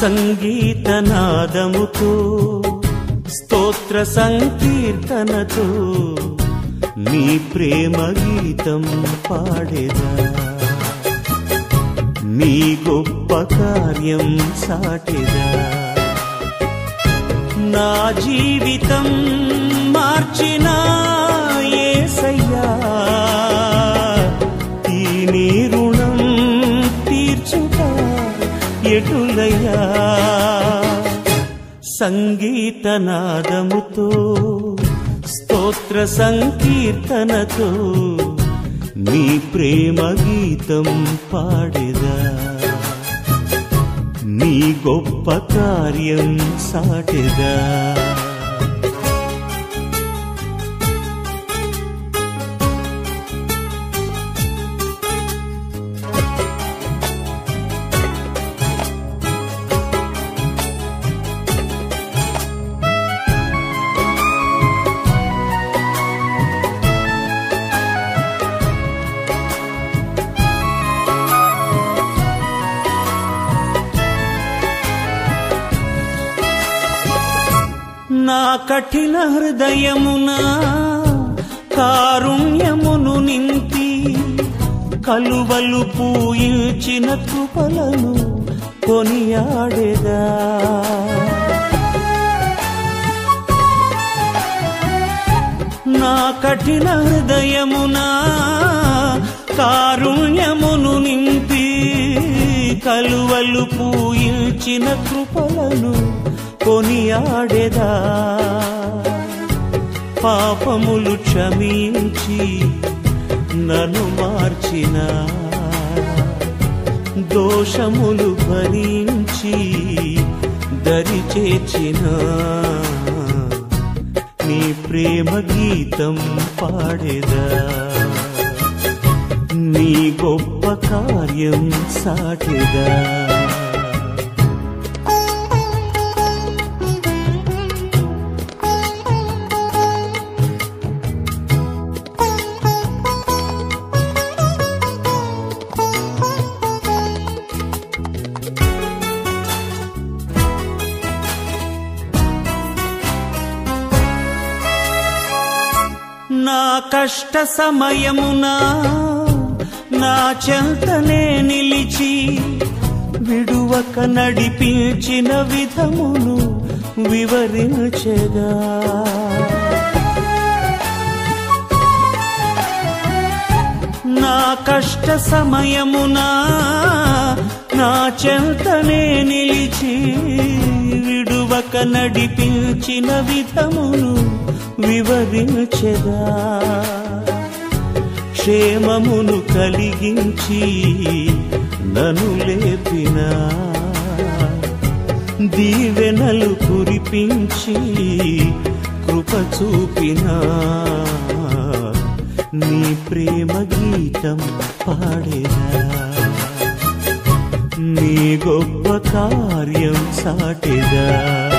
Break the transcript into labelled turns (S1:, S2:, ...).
S1: సంగీతనాదముతో స్తోత్ర సంకీర్తనతో నీ ప్రేమ గీతం పాడేదా. నీ గొప్ప కార్యం సాటెదా. నా జీవితం మార్చినా ఎటులయ్యా సంగీతనాదముతో స్తోత్ర సంకీర్తనతో నీ ప్రేమ గీతం పాడేదా. నీ గొప్ప కార్యం సాటెదా. నా కఠిన హృదయమున కారుణ్యమును నింపి కలువలు పూయించిన కృపలను కొనియాడేదా. నా కఠిన హృదయమున కారుణ్యమును నింపి కలువలు పూయించిన కృపలను కొనియాడేదా? పాపములు క్షమించి నన్ను మార్చిన? దోషములు భరించి దరి చేర్చిన నీ ప్రేమ గీతం పాడేదా? నీ గొప్ప కార్యం సాటెదా? నా కష్ట సమయమున నా చెంతనే నిలిచి విడువక నడిపించిన విధమును వివరించగా. నా కష్ట సమయమున నా చెంతనే నిలిచి విడువక నడిపించిన విధమును వివరించెదా? క్షేమమును కలిగించి నను లేపిన? దీవెనలు కురిపించి కృప చూపిన? నీ ప్రేమ గీతం పాడేదా? నీ గొప్ప కార్యం సాటెదా?